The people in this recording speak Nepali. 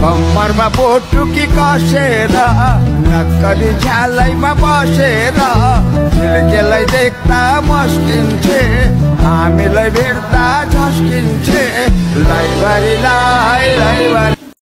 कम्मरमा बोटुकी कसेर नक्कली झ्यालैमा बसेर। झिल्केलाई देख्दा मस्किन्छे हामीलाई भेट्दा झस्किन्छे लाइबारी ला